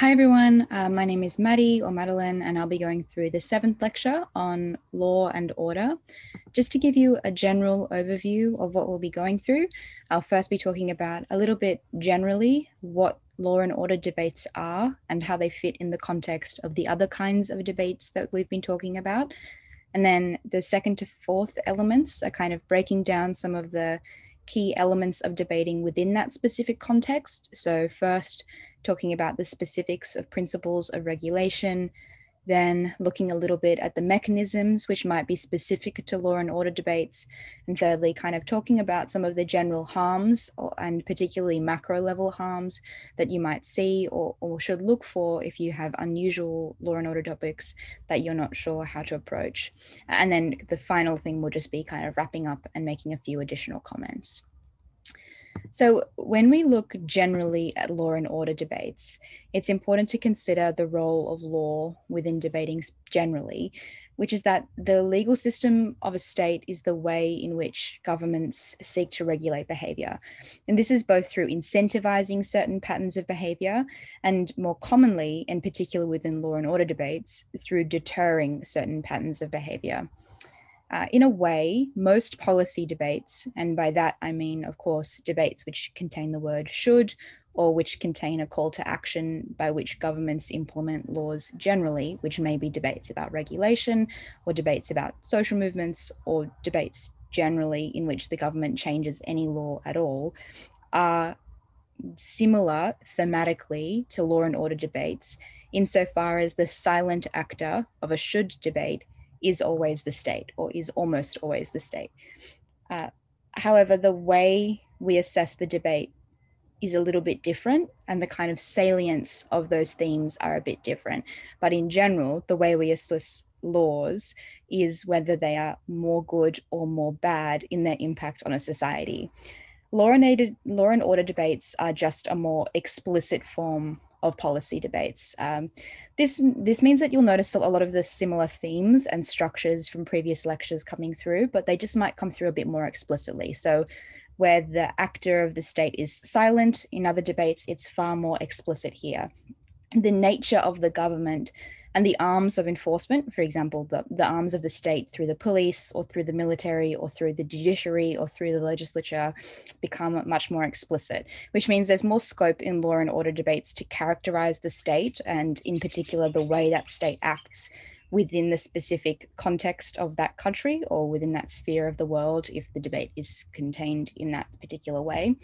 Hi everyone, uh, my name is Madi or Madeline and I'll be going through the seventh lecture on law and order. Just to give you a general overview of what we'll be going through, I'll first be talking about a little bit generally what law and order debates are and how they fit in the context of the other kinds of debates that we've been talking about. And then the second to fourth elements are kind of breaking down some of the key elements of debating within that specific context. So first, talking about the specifics of principles of regulation, then looking a little bit at the mechanisms which might be specific to law and order debates, and thirdly, kind of talking about some of the general harms or, and particularly macro level harms that you might see or, or should look for if you have unusual law and order topics that you're not sure how to approach. And then the final thing will just be kind of wrapping up and making a few additional comments. So, when we look generally at law and order debates, it's important to consider the role of law within debating generally, which is that the legal system of a state is the way in which governments seek to regulate behavior. And this is both through incentivizing certain patterns of behavior and more commonly, in particular within law and order debates, through deterring certain patterns of behavior. Uh, in a way, most policy debates, and by that I mean, of course, debates which contain the word should or which contain a call to action by which governments implement laws generally, which may be debates about regulation or debates about social movements or debates generally in which the government changes any law at all, are similar thematically to law and order debates insofar as the silent actor of a should debate is always the state or is almost always the state. Uh, however, the way we assess the debate is a little bit different and the kind of salience of those themes are a bit different. But in general, the way we assess laws is whether they are more good or more bad in their impact on a society. Law and, law and order debates are just a more explicit form of policy debates. Um, this, this means that you'll notice a lot of the similar themes and structures from previous lectures coming through, but they just might come through a bit more explicitly. So where the actor of the state is silent, in other debates, it's far more explicit here. The nature of the government and the arms of enforcement, for example, the, the arms of the state through the police or through the military or through the judiciary or through the legislature become much more explicit, which means there's more scope in law and order debates to characterize the state and in particular the way that state acts within the specific context of that country or within that sphere of the world if the debate is contained in that particular way.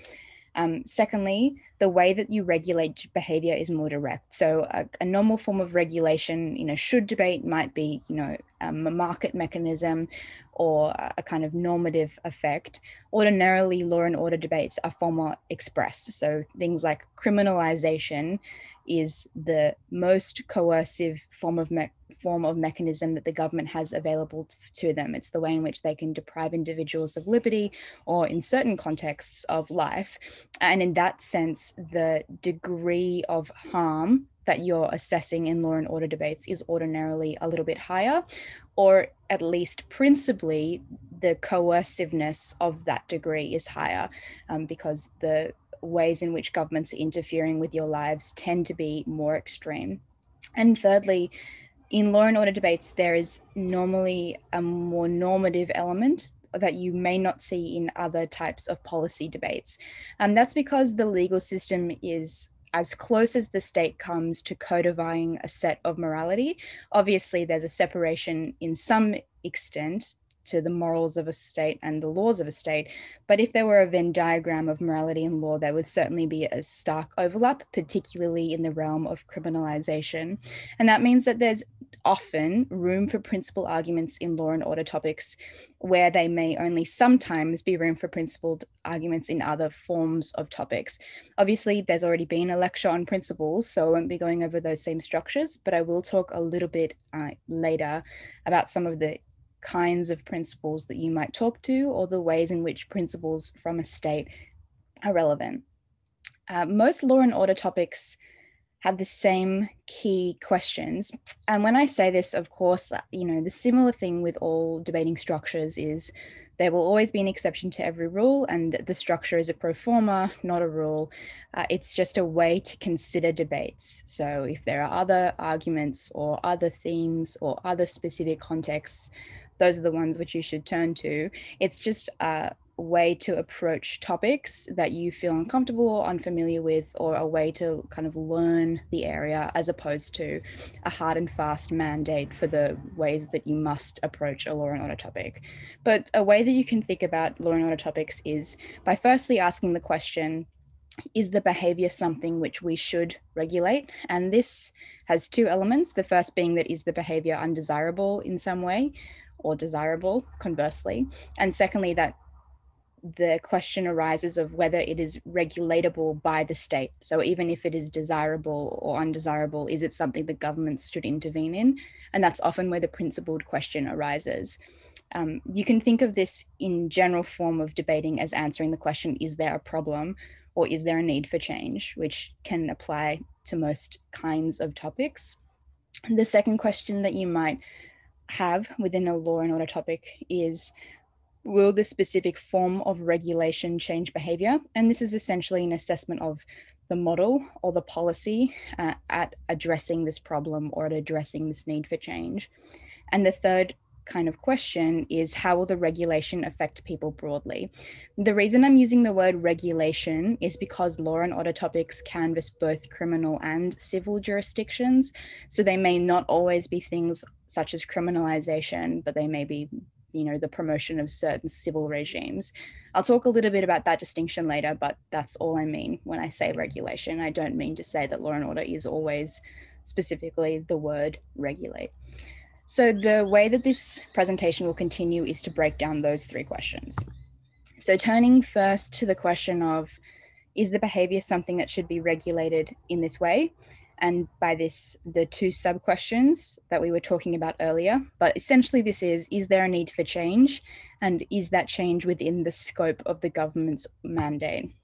Um, secondly, the way that you regulate behavior is more direct. So a, a, normal form of regulation, you know, should debate might be, you know, um, a market mechanism or a kind of normative effect. Ordinarily, law and order debates are far more express. So things like criminalization is the most coercive form of me- form of mechanism that the government has available to them. It's the way in which they can deprive individuals of liberty or, in certain contexts, of life. And in that sense, the degree of harm that you're assessing in law and order debates is ordinarily a little bit higher, or at least principally, the coerciveness of that degree is higher um, because the ways in which governments are interfering with your lives tend to be more extreme. And thirdly, in law and order debates, there is normally a more normative element that you may not see in other types of policy debates. And that's because the legal system is as close as the state comes to codifying a set of morality. Obviously, there's a separation in some extent to the morals of a state and the laws of a state. But if there were a Venn diagram of morality and law, there would certainly be a stark overlap, particularly in the realm of criminalization. And that means that there's often room for principal arguments in law and order topics where they may only sometimes be room for principled arguments in other forms of topics. Obviously, there's already been a lecture on principles, so I won't be going over those same structures, but I will talk a little bit uh, later about some of the kinds of principles that you might talk to or the ways in which principles from a state are relevant. Uh, most law and order topics have the same key questions. And when I say this, of course, uh, you know, the similar thing with all debating structures is There will always be an exception to every rule, and the structure is a pro forma, not a rule. Uh, it's just a way to consider debates. So, if there are other arguments or other themes or other specific contexts, those are the ones which you should turn to. It's just a way to approach topics that you feel uncomfortable or unfamiliar with, or a way to kind of learn the area as opposed to a hard and fast mandate for the ways that you must approach a law and order topic. But a way that you can think about law and order topics is by firstly asking the question, is the behavior something which we should regulate? And this has two elements. The first being that is the behavior undesirable in some way or desirable, conversely. And secondly, that the question arises of whether it is regulatable by the state. So even if it is desirable or undesirable, is it something the governments should intervene in? And that's often where the principled question arises. Um, you can think of this in general form of debating as answering the question, is there a problem or is there a need for change, which can apply to most kinds of topics. The second question that you might have within a law and order topic is will the specific form of regulation change behavior? And this is essentially an assessment of the model or the policy uh, at addressing this problem or at addressing this need for change. And the third kind of question is how will the regulation affect people broadly? The reason I'm using the word regulation is because law and order topics canvass both criminal and civil jurisdictions. So they may not always be things such as criminalization, but they may be you know the promotion of certain civil regimes. I'll talk a little bit about that distinction later but that's all i mean when i say regulation. I don't mean to say that law and order is always specifically the word regulate. So the way that this presentation will continue is to break down those three questions. So turning first to the question of is the behavior something that should be regulated in this way and by this, the two sub questions that we were talking about earlier. But essentially, this is Is there a need for change? And is that change within the scope of the government's mandate?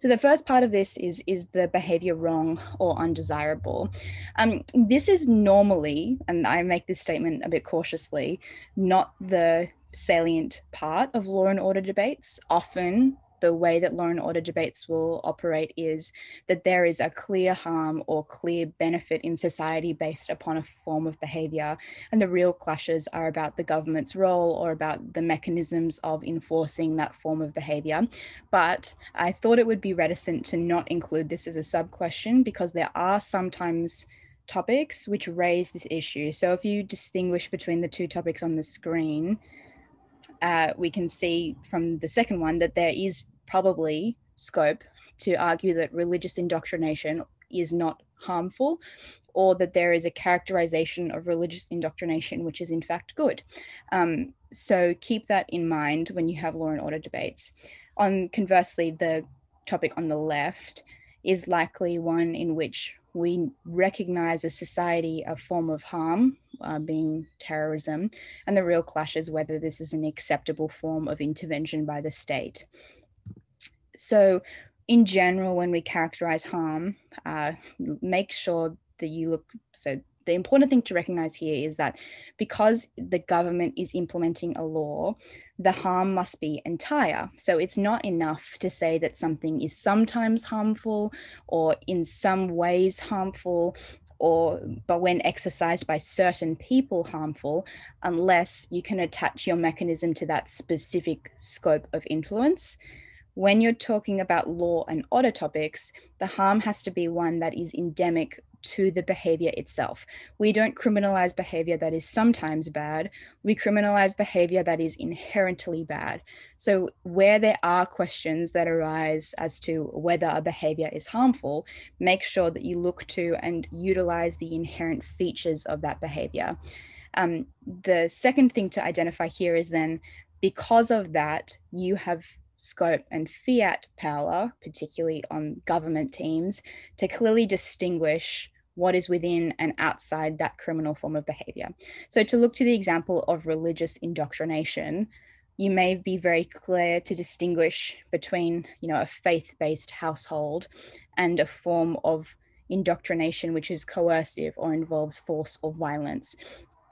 So the first part of this is is the behavior wrong or undesirable? Um, this is normally, and I make this statement a bit cautiously, not the salient part of law and order debates. Often the way that law and order debates will operate is that there is a clear harm or clear benefit in society based upon a form of behaviour. And the real clashes are about the government's role or about the mechanisms of enforcing that form of behaviour. But I thought it would be reticent to not include this as a sub question because there are sometimes topics which raise this issue. So if you distinguish between the two topics on the screen, uh, we can see from the second one that there is probably scope to argue that religious indoctrination is not harmful or that there is a characterization of religious indoctrination which is in fact good. Um, so keep that in mind when you have law and order debates. On conversely, the topic on the left is likely one in which we recognize as society a form of harm, uh, being terrorism, and the real clash is whether this is an acceptable form of intervention by the state. So, in general, when we characterize harm, uh, make sure that you look so the important thing to recognize here is that because the government is implementing a law, the harm must be entire. So it's not enough to say that something is sometimes harmful or in some ways harmful or but when exercised by certain people harmful unless you can attach your mechanism to that specific scope of influence when you're talking about law and order topics, the harm has to be one that is endemic to the behavior itself. We don't criminalize behavior that is sometimes bad, we criminalize behavior that is inherently bad. So, where there are questions that arise as to whether a behavior is harmful, make sure that you look to and utilize the inherent features of that behavior. Um, the second thing to identify here is then because of that, you have scope and fiat power, particularly on government teams, to clearly distinguish what is within and outside that criminal form of behavior. So, to look to the example of religious indoctrination, you may be very clear to distinguish between, you know, a faith-based household and a form of indoctrination which is coercive or involves force or violence.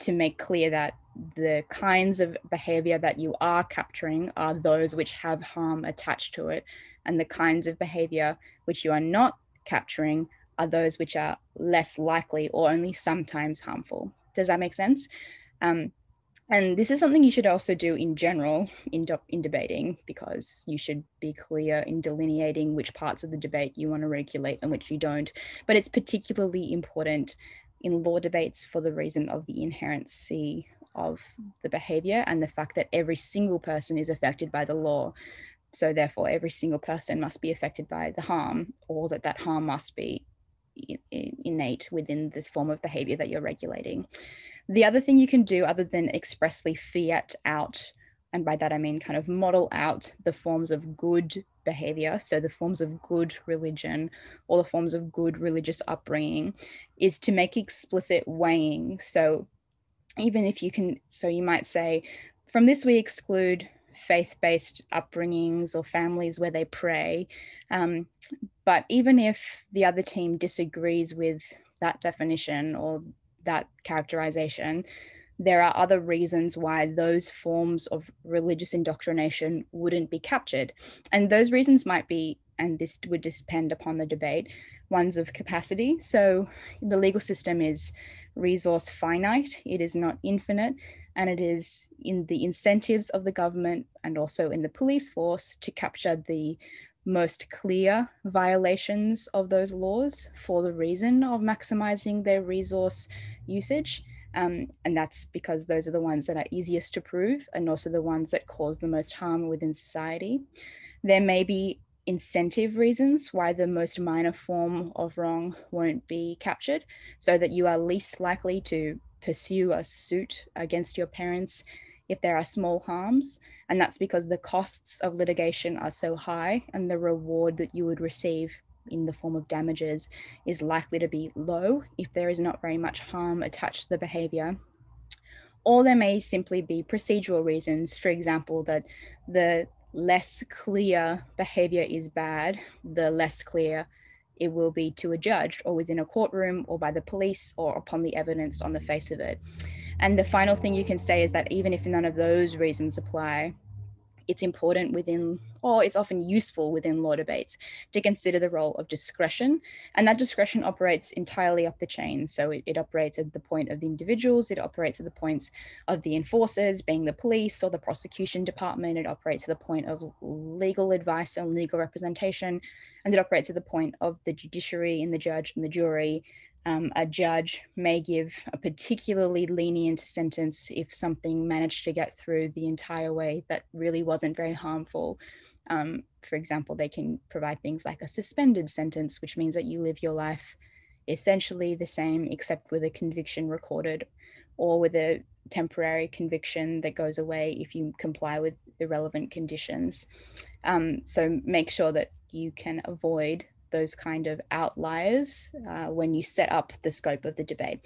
To make clear that the kinds of behavior that you are capturing are those which have harm attached to it, and the kinds of behavior which you are not capturing are those which are less likely or only sometimes harmful. Does that make sense? Um, and this is something you should also do in general in, in debating because you should be clear in delineating which parts of the debate you want to regulate and which you don't. But it's particularly important in law debates for the reason of the inherency of the behavior and the fact that every single person is affected by the law. So therefore, every single person must be affected by the harm or that that harm must be innate within this form of behavior that you're regulating. The other thing you can do other than expressly fiat out, and by that I mean kind of model out the forms of good behavior, so the forms of good religion or the forms of good religious upbringing, is to make explicit weighing. So even if you can, so you might say, from this we exclude faith based upbringings or families where they pray. Um, but even if the other team disagrees with that definition or that characterization, there are other reasons why those forms of religious indoctrination wouldn't be captured. And those reasons might be, and this would depend upon the debate, ones of capacity. So the legal system is resource finite, it is not infinite, and it is in the incentives of the government and also in the police force to capture the most clear violations of those laws for the reason of maximizing their resource usage. Um, and that's because those are the ones that are easiest to prove and also the ones that cause the most harm within society. There may be incentive reasons why the most minor form of wrong won't be captured, so that you are least likely to pursue a suit against your parents if there are small harms. And that's because the costs of litigation are so high and the reward that you would receive in the form of damages is likely to be low if there is not very much harm attached to the behavior. Or there may simply be procedural reasons, for example, that the less clear behavior is bad, the less clear it will be to a judge or within a courtroom or by the police or upon the evidence on the face of it. And the final thing you can say is that even if none of those reasons apply, it's important within, or it's often useful within law debates to consider the role of discretion. And that discretion operates entirely up the chain. So it, it, operates at the point of the individuals, it operates at the points of the enforcers, being the police or the prosecution department, it operates at the point of legal advice and legal representation, and it operates at the point of the judiciary and the judge and the jury um, a judge may give a particularly lenient sentence if something managed to get through the entire way that really wasn't very harmful. Um, for example, they can provide things like a suspended sentence, which means that you live your life essentially the same, except with a conviction recorded or with a temporary conviction that goes away if you comply with the relevant conditions. Um, so make sure that you can avoid those kind of outliers uh, when you set up the scope of the debate,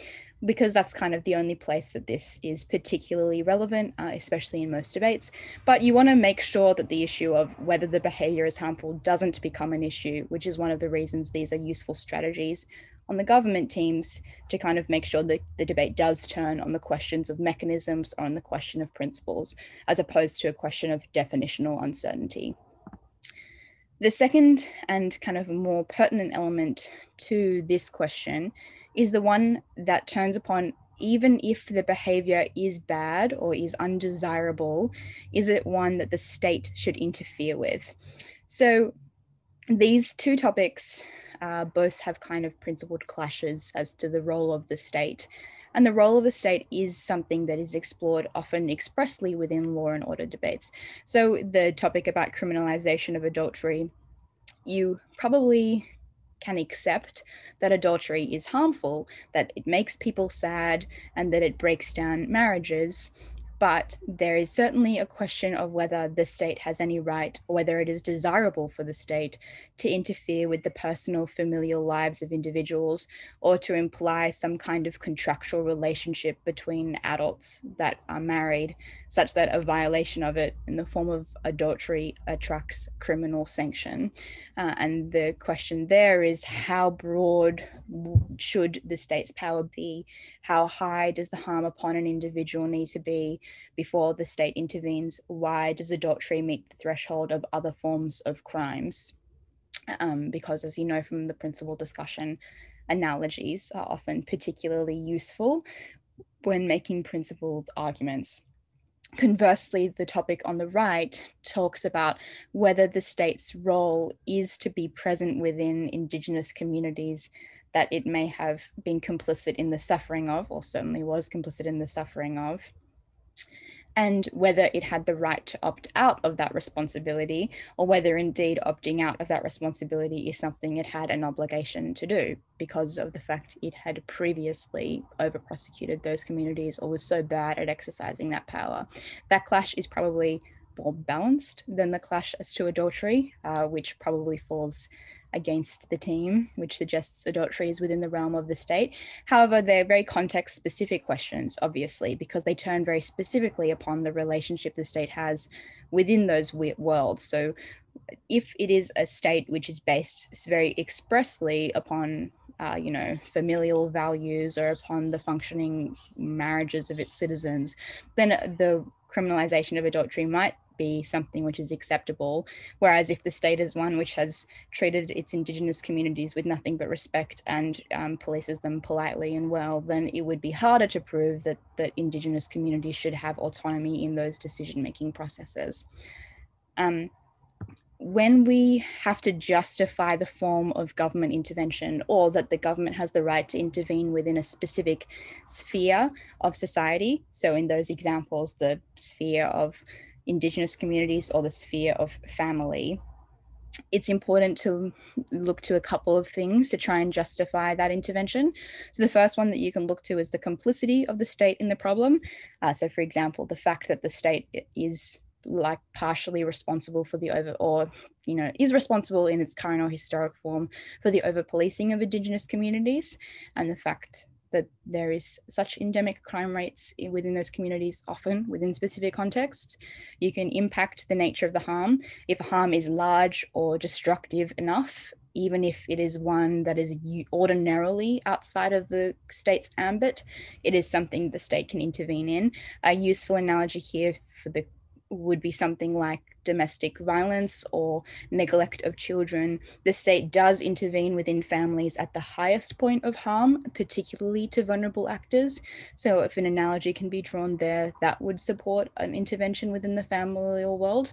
because that's kind of the only place that this is particularly relevant, uh, especially in most debates. But you want to make sure that the issue of whether the behavior is harmful doesn't become an issue, which is one of the reasons these are useful strategies on the government teams to kind of make sure that the debate does turn on the questions of mechanisms or on the question of principles, as opposed to a question of definitional uncertainty. The second and kind of more pertinent element to this question is the one that turns upon even if the behavior is bad or is undesirable, is it one that the state should interfere with? So these two topics uh, both have kind of principled clashes as to the role of the state. And the role of the state is something that is explored often expressly within law and order debates. So the topic about criminalization of adultery, you probably can accept that adultery is harmful, that it makes people sad, and that it breaks down marriages. But there is certainly a question of whether the state has any right or whether it is desirable for the state to interfere with the personal familial lives of individuals or to imply some kind of contractual relationship between adults that are married such that a violation of it in the form of adultery attracts criminal sanction. Uh, and the question there is how broad should the state's power be? How high does the harm upon an individual need to be before the state intervenes? Why does adultery meet the threshold of other forms of crimes? Um, because, as you know from the principal discussion, analogies are often particularly useful when making principled arguments. Conversely, the topic on the right talks about whether the state's role is to be present within Indigenous communities that it may have been complicit in the suffering of, or certainly was complicit in the suffering of, and whether it had the right to opt out of that responsibility, or whether indeed opting out of that responsibility is something it had an obligation to do because of the fact it had previously over prosecuted those communities or was so bad at exercising that power. That clash is probably more balanced than the clash as to adultery, uh, which probably falls against the team, which suggests adultery is within the realm of the state. However, they're very context specific questions, obviously, because they turn very specifically upon the relationship the state has within those worlds. So, if it is a state which is based very expressly upon uh, you know, familial values or upon the functioning marriages of its citizens, then the criminalization of adultery might be something which is acceptable. Whereas if the state is one which has treated its Indigenous communities with nothing but respect and um, polices them politely and well, then it would be harder to prove that, that Indigenous communities should have autonomy in those decision making processes. Um, when we have to justify the form of government intervention or that the government has the right to intervene within a specific sphere of society, so in those examples, the sphere of Indigenous communities or the sphere of family, it's important to look to a couple of things to try and justify that intervention. So, the first one that you can look to is the complicity of the state in the problem. Uh, so, for example, the fact that the state is like partially responsible for the over or you know is responsible in its current or historic form for the over policing of indigenous communities and the fact that there is such endemic crime rates within those communities, often within specific contexts. You can impact the nature of the harm. If a harm is large or destructive enough, even if it is one that is ordinarily outside of the state's ambit, it is something the state can intervene in. A useful analogy here for the would be something like domestic violence or neglect of children, the state does intervene within families at the highest point of harm, particularly to vulnerable actors. So, if an analogy can be drawn there, that would support an intervention within the familial world.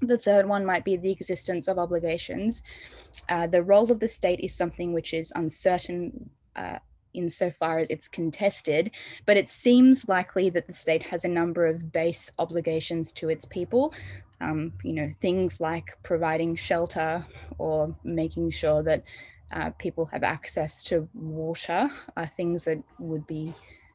The third one might be the existence of obligations. Uh, the role of the state is something which is uncertain. Uh, insofar as it's contested, but it seems likely that the state has a number of base obligations to its people. Um, you know, things like providing shelter or making sure that uh, people have access to water are things that would be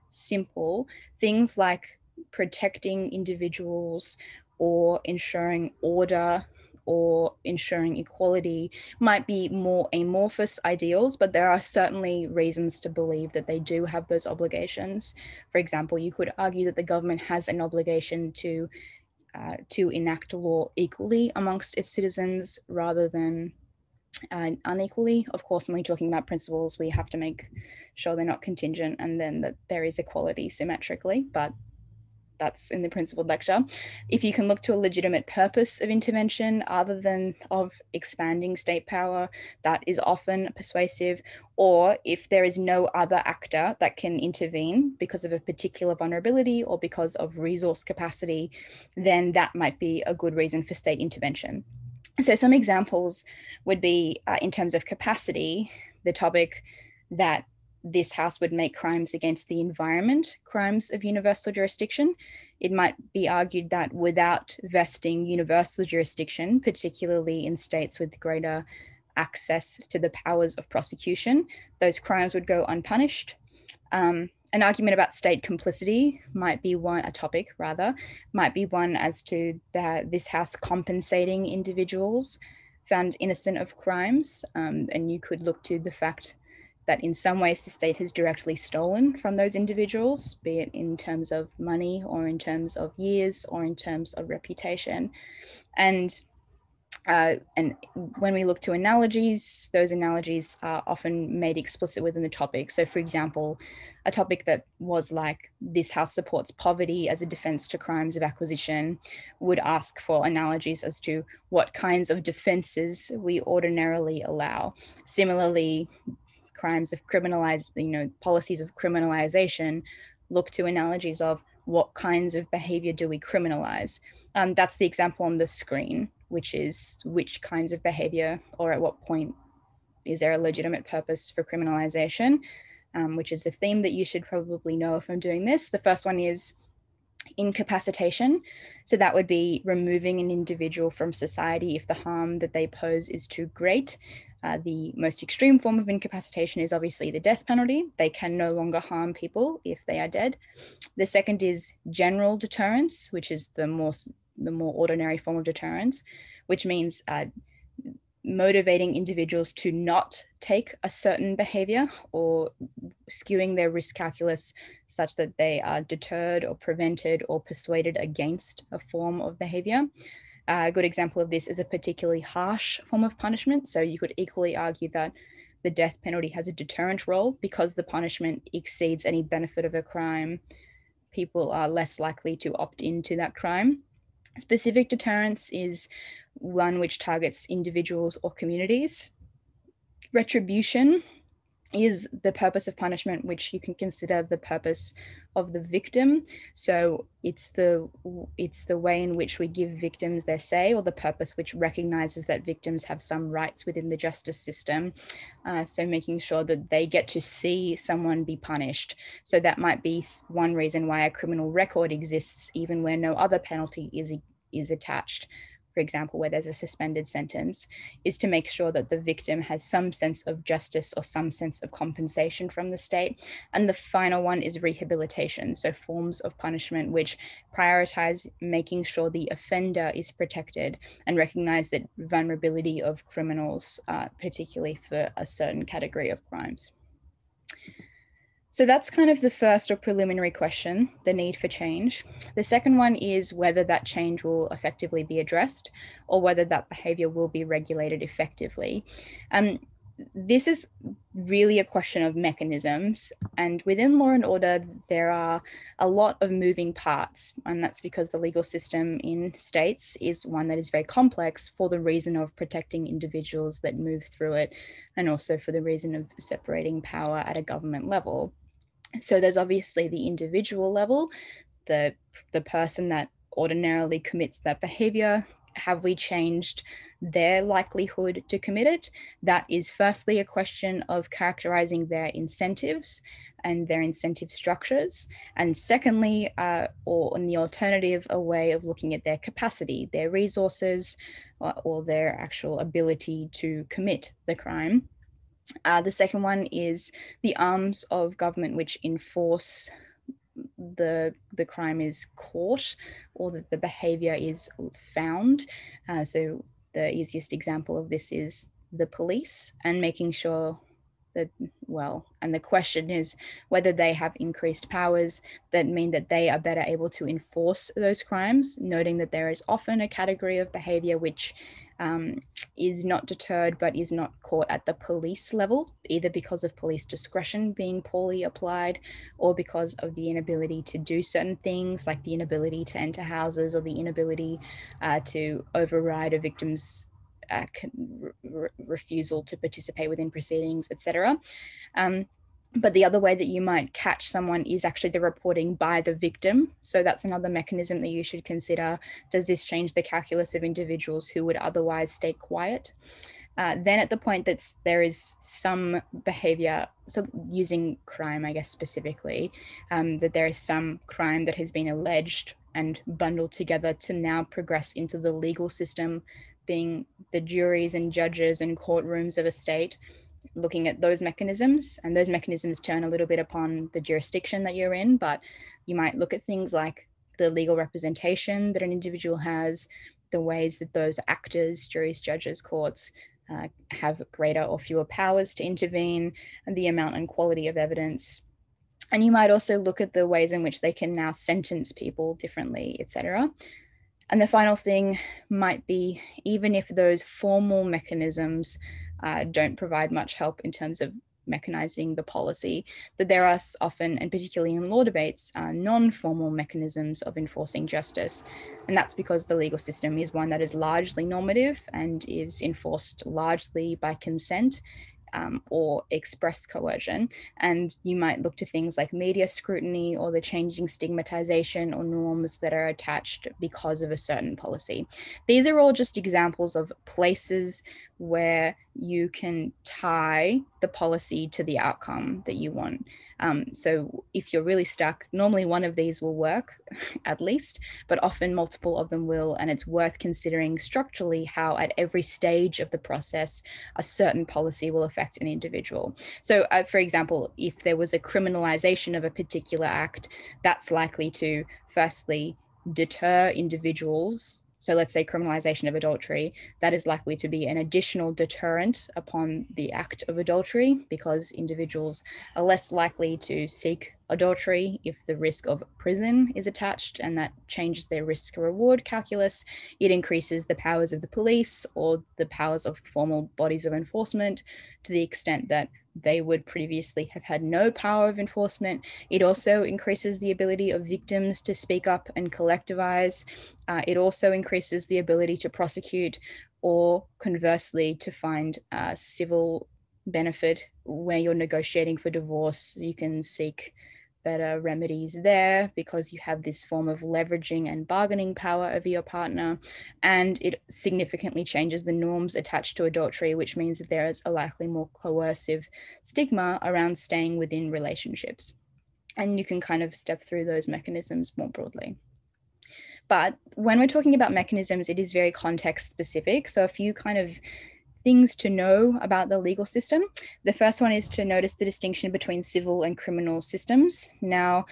simple. Things like protecting individuals or ensuring order or ensuring equality might be more amorphous ideals, but there are certainly reasons to believe that they do have those obligations. For example, you could argue that the government has an obligation to uh, to enact law equally amongst its citizens rather than uh, unequally. Of course, when we're talking about principles, we have to make sure they're not contingent and then that there is equality symmetrically. But that's in the principled lecture. If you can look to a legitimate purpose of intervention other than of expanding state power, that is often persuasive. Or if there is no other actor that can intervene because of a particular vulnerability or because of resource capacity, then that might be a good reason for state intervention. So, some examples would be uh, in terms of capacity, the topic that this house would make crimes against the environment crimes of universal jurisdiction. It might be argued that without vesting universal jurisdiction, particularly in states with greater access to the powers of prosecution, those crimes would go unpunished. Um, an argument about state complicity might be one, a topic rather, might be one as to that this house compensating individuals found innocent of crimes. Um, and you could look to the fact that in some ways the state has directly stolen from those individuals, be it in terms of money or in terms of years or in terms of reputation. And uh, and when we look to analogies, those analogies are often made explicit within the topic. So, for example, a topic that was like this house supports poverty as a defense to crimes of acquisition would ask for analogies as to what kinds of defenses we ordinarily allow. Similarly, crimes of criminalized, you know, policies of criminalization look to analogies of what kinds of behavior do we criminalize. Um, that's the example on the screen which is which kinds of behavior or at what point is there a legitimate purpose for criminalization, um, which is a theme that you should probably know if I'm doing this. The first one is incapacitation. So that would be removing an individual from society if the harm that they pose is too great. Uh, the most extreme form of incapacitation is obviously the death penalty. They can no longer harm people if they are dead. The second is general deterrence, which is the more the more ordinary form of deterrence, which means uh, motivating individuals to not take a certain behavior or skewing their risk calculus such that they are deterred or prevented or persuaded against a form of behavior. A good example of this is a particularly harsh form of punishment. So you could equally argue that the death penalty has a deterrent role because the punishment exceeds any benefit of a crime. People are less likely to opt into that crime. Specific deterrence is one which targets individuals or communities. Retribution is the purpose of punishment which you can consider the purpose of the victim. So it's the it's the way in which we give victims their say or the purpose which recognizes that victims have some rights within the justice system uh, so making sure that they get to see someone be punished. So that might be one reason why a criminal record exists even where no other penalty is is attached for example, where there's a suspended sentence, is to make sure that the victim has some sense of justice or some sense of compensation from the state. And the final one is rehabilitation, so forms of punishment which prioritize making sure the offender is protected and recognize that vulnerability of criminals, uh, particularly for a certain category of crimes. So that's kind of the first or preliminary question, the need for change. The second one is whether that change will effectively be addressed or whether that behavior will be regulated effectively. Um, this is really a question of mechanisms and within law and order there are a lot of moving parts and that's because the legal system in states is one that is very complex for the reason of protecting individuals that move through it and also for the reason of separating power at a government level so there's obviously the individual level, the the person that ordinarily commits that behavior. Have we changed their likelihood to commit it? That is firstly a question of characterizing their incentives and their incentive structures. And secondly, uh, or in the alternative, a way of looking at their capacity, their resources, or, or their actual ability to commit the crime. Uh, the second one is the arms of government which enforce the the crime is caught or that the behavior is found. Uh, so the easiest example of this is the police and making sure that well and the question is whether they have increased powers that mean that they are better able to enforce those crimes noting that there is often a category of behavior which um, is not deterred but is not caught at the police level, either because of police discretion being poorly applied or because of the inability to do certain things, like the inability to enter houses or the inability uh, to override a victim's uh, re- refusal to participate within proceedings, etc. Um, but the other way that you might catch someone is actually the reporting by the victim. So that's another mechanism that you should consider. Does this change the calculus of individuals who would otherwise stay quiet? Uh, then at the point that there is some behavior, so using crime, I guess specifically, um, that there is some crime that has been alleged and bundled together to now progress into the legal system, being the juries and judges and courtrooms of a state, looking at those mechanisms, and those mechanisms turn a little bit upon the jurisdiction that you're in, but you might look at things like the legal representation that an individual has, the ways that those actors, juries, judges, courts, uh, have greater or fewer powers to intervene, and the amount and quality of evidence. And you might also look at the ways in which they can now sentence people differently, etc. And the final thing might be even if those formal mechanisms uh, don't provide much help in terms of mechanizing the policy, that there are often, and particularly in law debates, uh, non formal mechanisms of enforcing justice. And that's because the legal system is one that is largely normative and is enforced largely by consent um, or express coercion. And you might look to things like media scrutiny or the changing stigmatization or norms that are attached because of a certain policy. These are all just examples of places where you can tie the policy to the outcome that you want. Um, so if you're really stuck, normally one of these will work at least, but often multiple of them will. And it's worth considering structurally how at every stage of the process, a certain policy will affect an individual. So uh, for example, if there was a criminalization of a particular act, that's likely to firstly deter individuals so let's say criminalization of adultery, that is likely to be an additional deterrent upon the act of adultery because individuals are less likely to seek adultery if the risk of prison is attached and that changes their risk reward calculus. It increases the powers of the police or the powers of formal bodies of enforcement to the extent that they would previously have had no power of enforcement. It also increases the ability of victims to speak up and collectivize. Uh, it also increases the ability to prosecute or conversely to find uh, civil benefit where you're negotiating for divorce. You can seek better remedies there because you have this form of leveraging and bargaining power over your partner. And it significantly changes the norms attached to adultery, which means that there is a likely more coercive stigma around staying within relationships. And you can kind of step through those mechanisms more broadly. But when we're talking about mechanisms, it is very context specific. So a few kind of things to know about the legal system. The first one is to notice the distinction between civil and criminal systems. Now,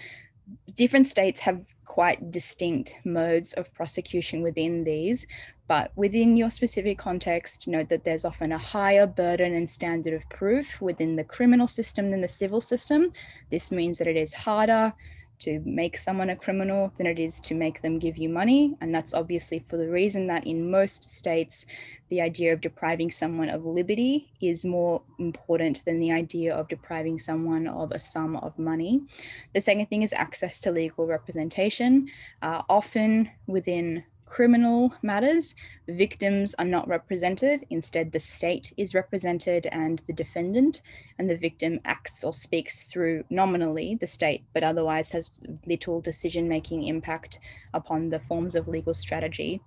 different states have quite distinct modes of prosecution within these, but within your specific context, note that there's often a higher burden and standard of proof within the criminal system than the civil system. This means that it is harder to make someone a criminal than it is to make them give you money. And that's obviously for the reason that in most states, the idea of depriving someone of liberty is more important than the idea of depriving someone of a sum of money. The second thing is access to legal representation. Uh, often within criminal matters, victims are not represented. Instead, the state is represented and the defendant, and the victim acts or speaks through nominally the state, but otherwise has little decision making impact upon the forms of legal strategy.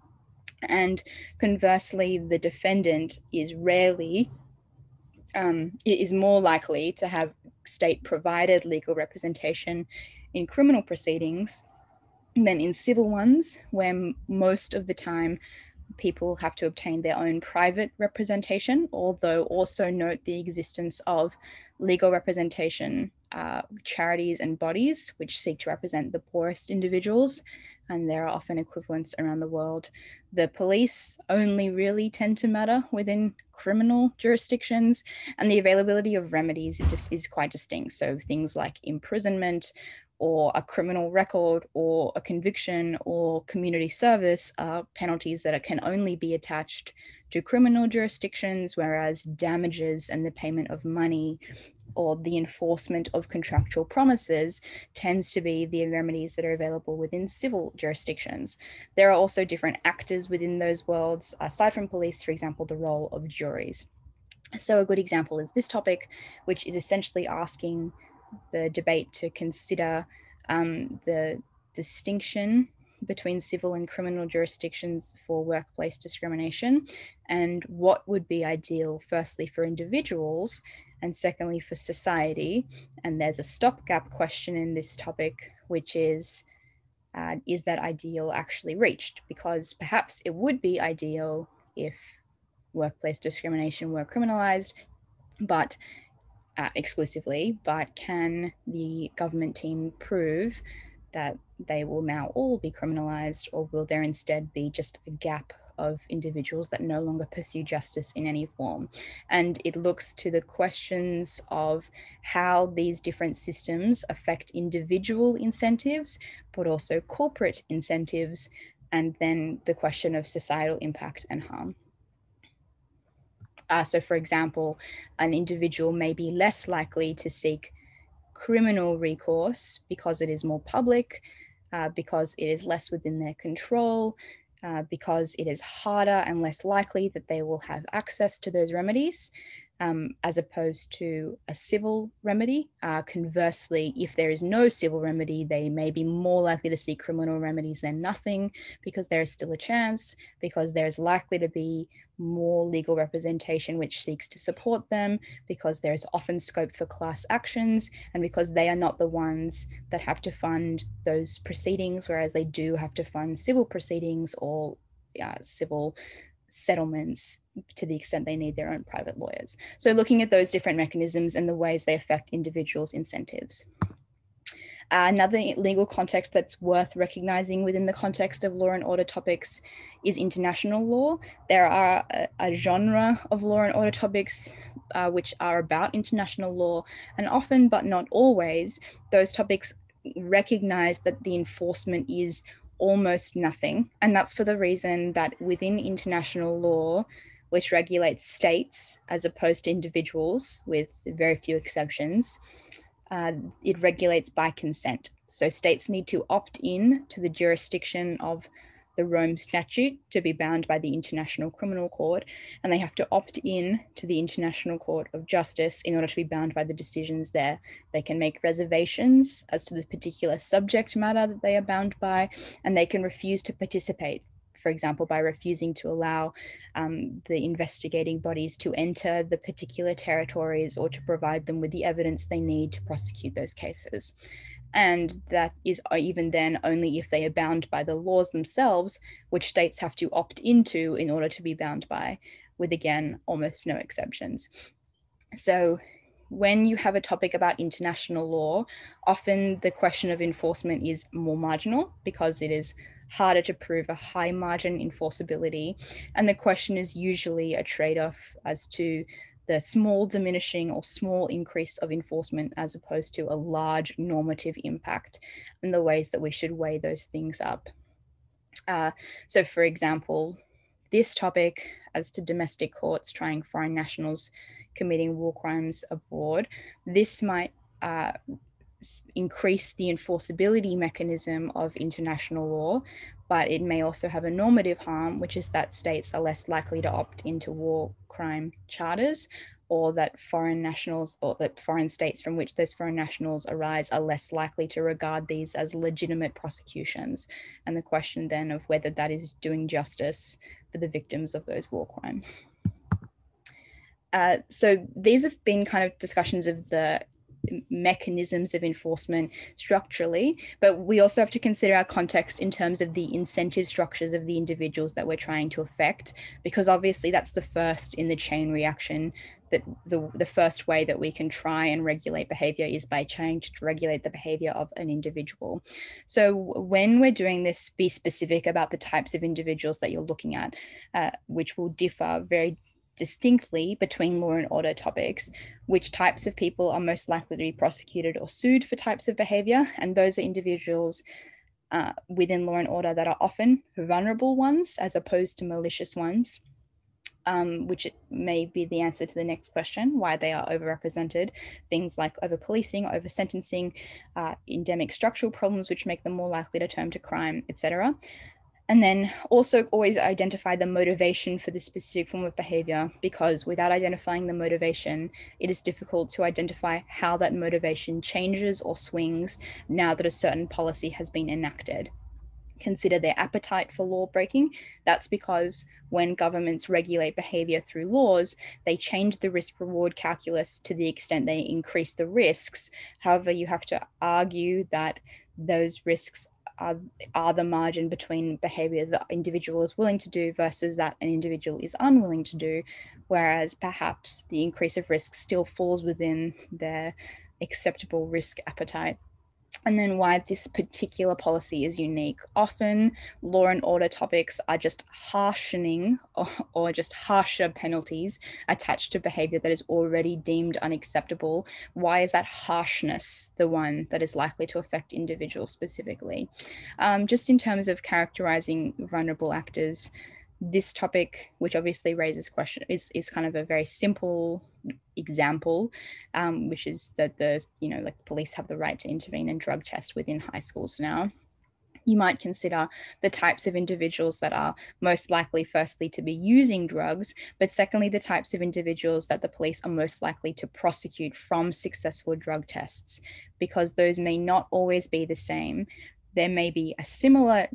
And conversely, the defendant is rarely, um, is more likely to have state provided legal representation in criminal proceedings than in civil ones, where most of the time people have to obtain their own private representation, although also note the existence of legal representation uh, charities and bodies which seek to represent the poorest individuals and there are often equivalents around the world. The police only really tend to matter within criminal jurisdictions, and the availability of remedies is quite distinct. So things like imprisonment or a criminal record or a conviction or community service are penalties that can only be attached to criminal jurisdictions, whereas damages and the payment of money or the enforcement of contractual promises tends to be the remedies that are available within civil jurisdictions. There are also different actors within those worlds, aside from police, for example, the role of juries. So a good example is this topic, which is essentially asking the debate to consider um, the distinction between civil and criminal jurisdictions for workplace discrimination and what would be ideal firstly for individuals and secondly for society. And there's a stopgap question in this topic which is uh, is that ideal actually reached? Because perhaps it would be ideal if workplace discrimination were criminalized but uh, exclusively, but can the government team prove that they will now all be criminalized, or will there instead be just a gap of individuals that no longer pursue justice in any form. And it looks to the questions of how these different systems affect individual incentives, but also corporate incentives, and then the question of societal impact and harm. Uh, so, for example, an individual may be less likely to seek criminal recourse because it is more public, uh, because it is less within their control, uh, because it is harder and less likely that they will have access to those remedies um, as opposed to a civil remedy. Uh, conversely, if there is no civil remedy, they may be more likely to seek criminal remedies than nothing because there is still a chance, because there's likely to be more legal representation which seeks to support them, because there is often scope for class actions, and because they are not the ones that have to fund those proceedings, whereas they do have to fund civil proceedings or civil settlements to the extent they need their own private lawyers. So looking at those different mechanisms and the ways they affect individuals' incentives. Another legal context that's worth recognizing within the context of law and order topics is international law. There are a, a genre of law and order topics uh, which are about international law, and often, but not always, those topics recognize that the enforcement is almost nothing. And that's for the reason that within international law, which regulates states as opposed to individuals, with very few exceptions, uh, it regulates by consent. So states need to opt in to the jurisdiction of the Rome Statute to be bound by the International Criminal Court, and they have to opt in to the International Court of Justice in order to be bound by the decisions there. They can make reservations as to the particular subject matter that they are bound by, and they can refuse to participate. For example, by refusing to allow um, the investigating bodies to enter the particular territories or to provide them with the evidence they need to prosecute those cases and that is uh, even then only if they are bound by the laws themselves, which states have to opt into in order to be bound by, with again almost no exceptions. So, when you have a topic about international law, often the question of enforcement is more marginal because it is harder to prove a high margin enforceability. And the question is usually a trade off as to the small diminishing or small increase of enforcement as opposed to a large normative impact and the ways that we should weigh those things up. Uh, so, for example, this topic as to domestic courts trying foreign nationals committing war crimes abroad, this might uh, increase the enforceability mechanism of international law, but it may also have a normative harm, which is that states are less likely to opt into war crime charters or that foreign nationals or that foreign states from which those foreign nationals arise are less likely to regard these as legitimate prosecutions. And the question then of whether that is doing justice for the victims of those war crimes. Uh, so these have been kind of discussions of the mechanisms of enforcement structurally, but we also have to consider our context in terms of the incentive structures of the individuals that we're trying to affect, because obviously that's the first in the chain reaction. That the, the first way that we can try and regulate behavior is by trying to regulate the behavior of an individual. So, when we're doing this, be specific about the types of individuals that you're looking at, uh, which will differ very distinctly between law and order topics, which types of people are most likely to be prosecuted or sued for types of behavior. And those are individuals uh, within law and order that are often vulnerable ones as opposed to malicious ones. Um, which may be the answer to the next question why they are overrepresented. Things like over policing, over sentencing, uh, endemic structural problems, which make them more likely to turn to crime, etc. And then also always identify the motivation for the specific form of behavior because without identifying the motivation, it is difficult to identify how that motivation changes or swings now that a certain policy has been enacted. Consider their appetite for law breaking. That's because when governments regulate behavior through laws, they change the risk reward calculus to the extent they increase the risks. However, you have to argue that those risks are, are the margin between behavior that individual is willing to do versus that an individual is unwilling to do, whereas perhaps the increase of risk still falls within their acceptable risk appetite and then why this particular policy is unique. Often, law and order topics are just harshening or, or, just harsher penalties attached to behavior that is already deemed unacceptable. Why is that harshness the one that is likely to affect individuals specifically? Um, just in terms of characterizing vulnerable actors, this topic, which obviously raises question, is is kind of a very simple example, um, which is that the you know like police have the right to intervene and drug test within high schools now. You might consider the types of individuals that are most likely, firstly, to be using drugs, but secondly, the types of individuals that the police are most likely to prosecute from successful drug tests, because those may not always be the same there may be a similar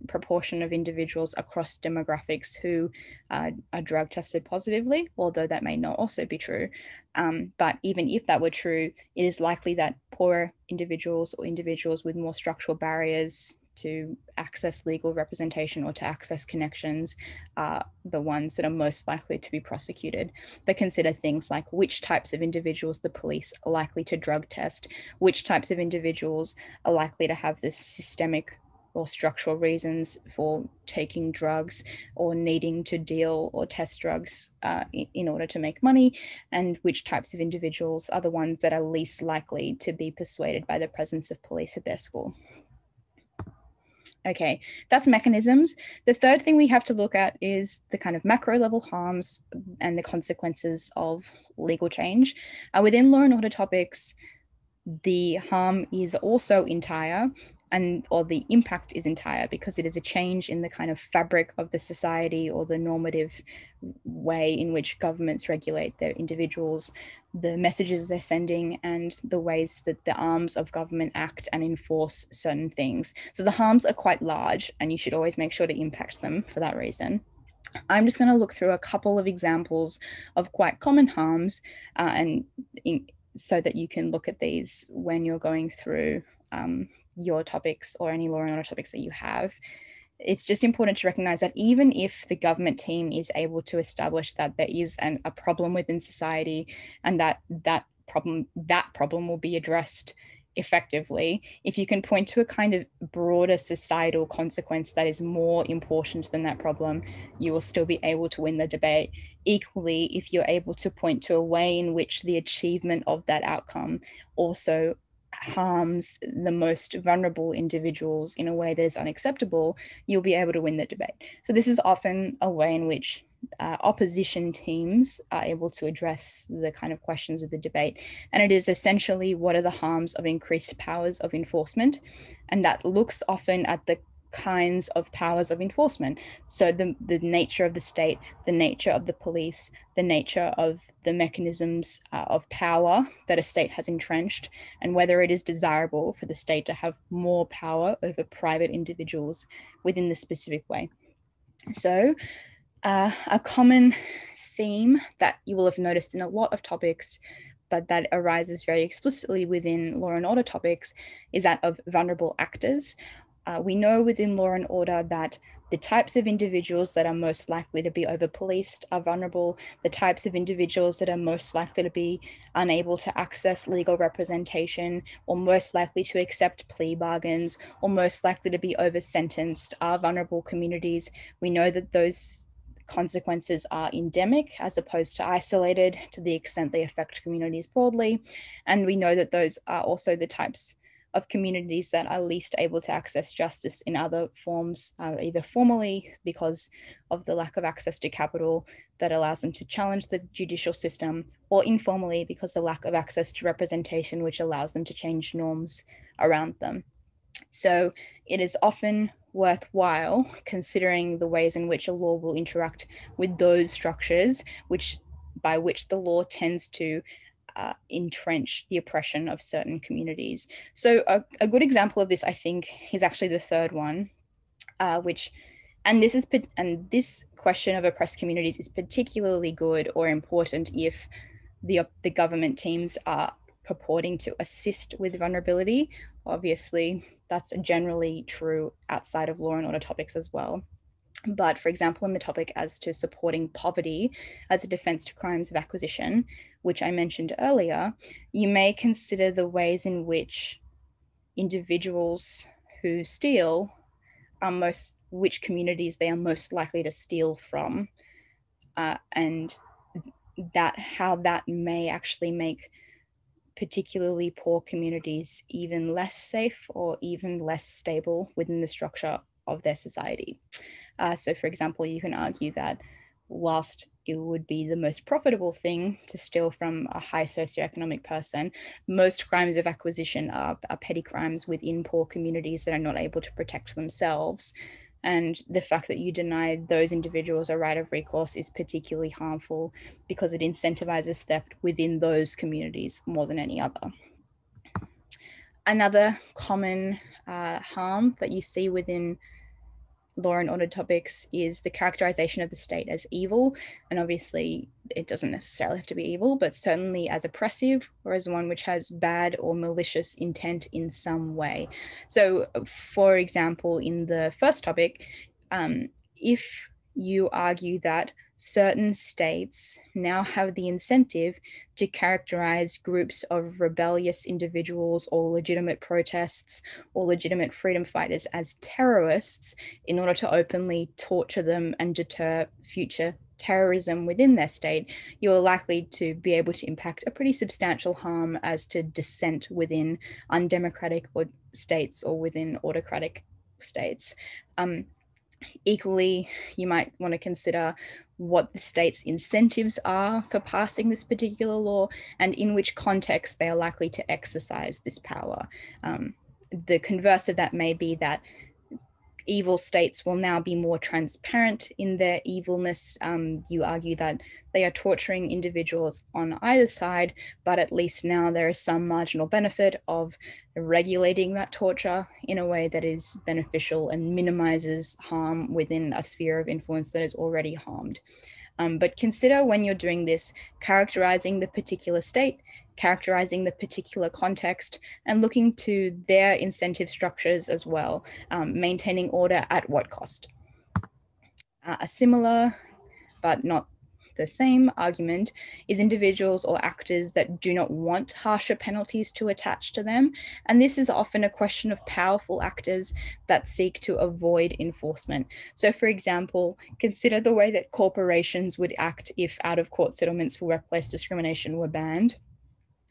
disproportion of individuals across demographics who uh, are drug tested positively, although that may not also be true. Um, but even if that were true, it is likely that poorer individuals or individuals with more structural barriers to access legal representation or to access connections are the ones that are most likely to be prosecuted. But consider things like which types of individuals the police are likely to drug test, which types of individuals are likely to have this systemic or structural reasons for taking drugs or needing to deal or test drugs uh, in order to make money, and which types of individuals are the ones that are least likely to be persuaded by the presence of police at their school. Okay, that's mechanisms. The third thing we have to look at is the kind of macro level harms and the consequences of legal change. Uh, within law and order topics, the harm is also entire and or the impact is entire because it is a change in the kind of fabric of the society or the normative way in which governments regulate their individuals the messages they're sending and the ways that the arms of government act and enforce certain things. So the harms are quite large and you should always make sure to impact them for that reason. I'm just going to look through a couple of examples of quite common harms uh, and in, so that you can look at these when you're going through um, your topics or any law and order topics that you have, it's just important to recognize that even if the government team is able to establish that there is an, a problem within society and that that problem that problem will be addressed effectively if you can point to a kind of broader societal consequence that is more important than that problem you will still be able to win the debate. Equally if you're able to point to a way in which the achievement of that outcome also harms the most vulnerable individuals in a way that is unacceptable, you'll be able to win the debate. So, this is often a way in which uh, opposition teams are able to address the kind of questions of the debate. And it is essentially what are the harms of increased powers of enforcement? And that looks often at the kinds of powers of enforcement. So the, the nature of the state, the nature of the police, the nature of the mechanisms uh, of power that a state has entrenched, and whether it is desirable for the state to have more power over private individuals within the specific way. So uh, a common theme that you will have noticed in a lot of topics but that arises very explicitly within law and order topics is that of vulnerable actors uh, we know within law and order that the types of individuals that are most likely to be over policed are vulnerable, the types of individuals that are most likely to be unable to access legal representation or most likely to accept plea bargains or most likely to be over sentenced are vulnerable communities. We know that those consequences are endemic as opposed to isolated to the extent they affect communities broadly. And we know that those are also the types of communities that are least able to access justice in other forms, uh, either formally because of the lack of access to capital that allows them to challenge the judicial system, or informally because the lack of access to representation, which allows them to change norms around them. So it is often worthwhile considering the ways in which a law will interact with those structures, which by which the law tends to uh, entrench the oppression of certain communities. So a, a, good example of this, I think, is actually the third one, uh, which, and this is and this question of oppressed communities is particularly good or important if the the government teams are purporting to assist with vulnerability. Obviously, that's generally true outside of law and order topics as well. But for example, in the topic as to supporting poverty as a defense to crimes of acquisition, which I mentioned earlier, you may consider the ways in which individuals who steal are most, which communities they are most likely to steal from, uh, and that how that may actually make particularly poor communities even less safe or even less stable within the structure of their society. Uh, so, for example, you can argue that whilst it would be the most profitable thing to steal from a high socioeconomic person, most crimes of acquisition are, are petty crimes within poor communities that are not able to protect themselves. And the fact that you deny those individuals a right of recourse is particularly harmful because it incentivizes theft within those communities more than any other. Another common uh, harm that you see within law and order topics is the characterization of the state as evil. And obviously, it doesn't necessarily have to be evil, but certainly as oppressive or as one which has bad or malicious intent in some way. So, for example, in the first topic, um, if you argue that certain states now have the incentive to characterize groups of rebellious individuals or legitimate protests or legitimate freedom fighters as terrorists in order to openly torture them and deter future terrorism within their state, you're likely to be able to impact a pretty substantial harm as to dissent within undemocratic or states or within autocratic states. Um, Equally, you might want to consider what the state's incentives are for passing this particular law and in which context they are likely to exercise this power. Um, the converse of that may be that evil states will now be more transparent in their evilness. Um, you argue that they are torturing individuals on either side, but at least now there is some marginal benefit of regulating that torture in a way that is beneficial and minimizes harm within a sphere of influence that is already harmed. Um, but consider when you're doing this, characterizing the particular state characterizing the particular context and looking to their incentive structures as well, um, maintaining order at what cost. Uh, a similar, but not the same argument is individuals or actors that do not want harsher penalties to attach to them. And this is often a question of powerful actors that seek to avoid enforcement. So, for example, consider the way that corporations would act if out of court settlements for workplace discrimination were banned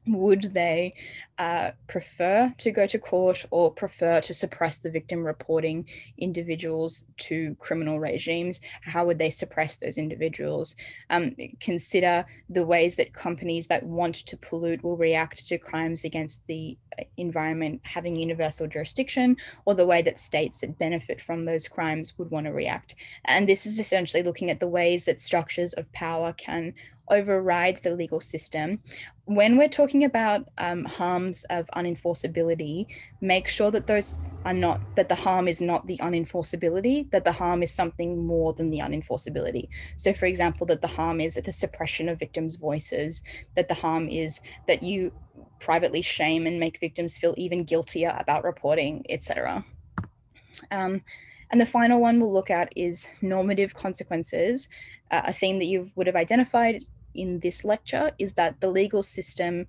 would they uh, prefer to go to court or prefer to suppress the victim reporting individuals to criminal regimes? How would they suppress those individuals? Um, consider the ways that companies that want to pollute will react to crimes against the uh, environment having universal jurisdiction, or the way that states that benefit from those crimes would want to react. And this is essentially looking at the ways that structures of power can override the legal system. When we're talking about um, harms of unenforceability, make sure that those are not, that the harm is not the unenforceability, that the harm is something more than the unenforceability. So, for example, that the harm is the suppression of victims' voices, that the harm is that you privately shame and make victims feel even guiltier about reporting, etc. Um, and the final one we'll look at is normative consequences, uh, a theme that you would have identified in this lecture is that the legal system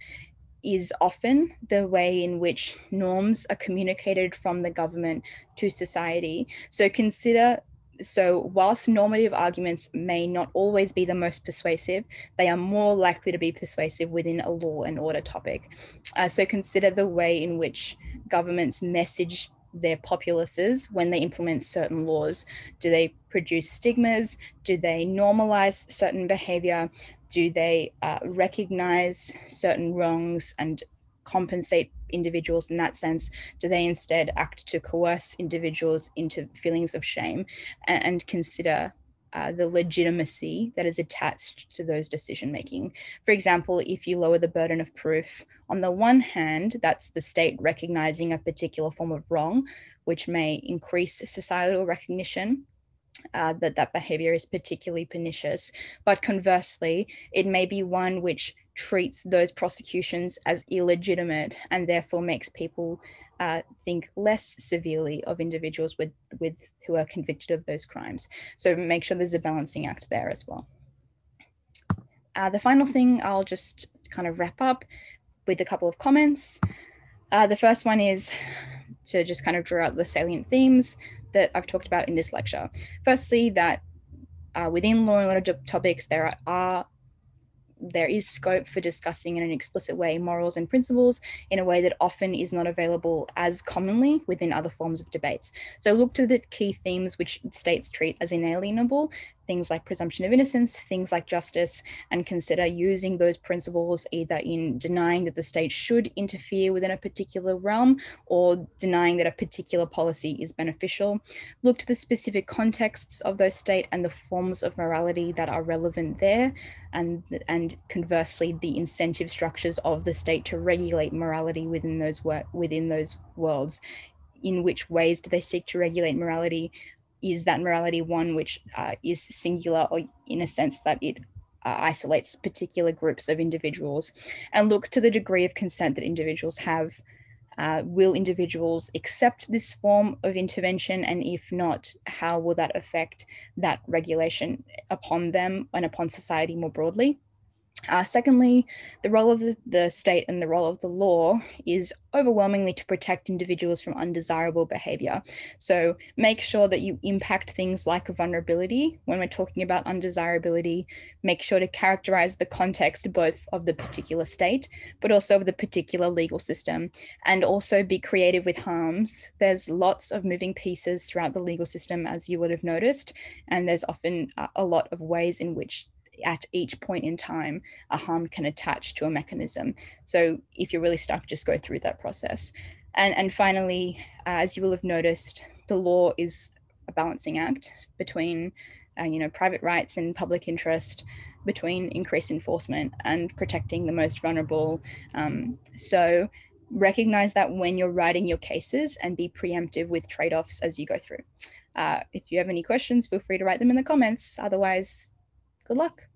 is often the way in which norms are communicated from the government to society. So consider so whilst normative arguments may not always be the most persuasive, they are more likely to be persuasive within a law and order topic. Uh, so consider the way in which governments message their populaces when they implement certain laws? Do they produce stigmas? Do they normalize certain behavior? Do they uh, recognize certain wrongs and compensate individuals in that sense? Do they instead act to coerce individuals into feelings of shame and, and consider uh, the legitimacy that is attached to those decision making. For example, if you lower the burden of proof, on the one hand, that's the state recognizing a particular form of wrong, which may increase societal recognition. Uh, that that behavior is particularly pernicious, but conversely, it may be one which treats those prosecutions as illegitimate and therefore makes people uh, think less severely of individuals with, with who are convicted of those crimes. So make sure there's a balancing act there as well. Uh, the final thing I'll just kind of wrap up with a couple of comments. Uh, the first one is to just kind of draw out the salient themes that I've talked about in this lecture. Firstly, that uh, within law and order topics, there are there is scope for discussing in an explicit way morals and principles in a way that often is not available as commonly within other forms of debates. So look to the key themes which states treat as inalienable things like presumption of innocence, things like justice, and consider using those principles either in denying that the state should interfere within a particular realm or denying that a particular policy is beneficial. Look to the specific contexts of those state and the forms of morality that are relevant there, and, and conversely, the incentive structures of the state to regulate morality within those within those worlds in which ways do they seek to regulate morality is that morality one which uh, is singular or in a sense that it uh, isolates particular groups of individuals and looks to the degree of consent that individuals have. Uh, will individuals accept this form of intervention? And if not, how will that affect that regulation upon them and upon society more broadly? Uh, secondly, the role of the, the, state and the role of the law is overwhelmingly to protect individuals from undesirable behavior. So make sure that you impact things like vulnerability. When we're talking about undesirability, make sure to characterize the context both of the particular state, but also of the particular legal system, and also be creative with harms. There's lots of moving pieces throughout the legal system, as you would have noticed, and there's often a lot of ways in which at each point in time, a harm can attach to a mechanism. So if you're really stuck, just go through that process. And, and finally, as you will have noticed, the law is a balancing act between, uh, you know, private rights and public interest, between increased enforcement and protecting the most vulnerable. Um, so recognize that when you're writing your cases and be preemptive with trade-offs as you go through. Uh, if you have any questions, feel free to write them in the comments. Otherwise, good luck.